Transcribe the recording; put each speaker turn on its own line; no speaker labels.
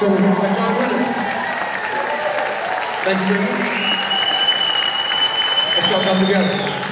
So we have Winner. Thank you. Let's clap together.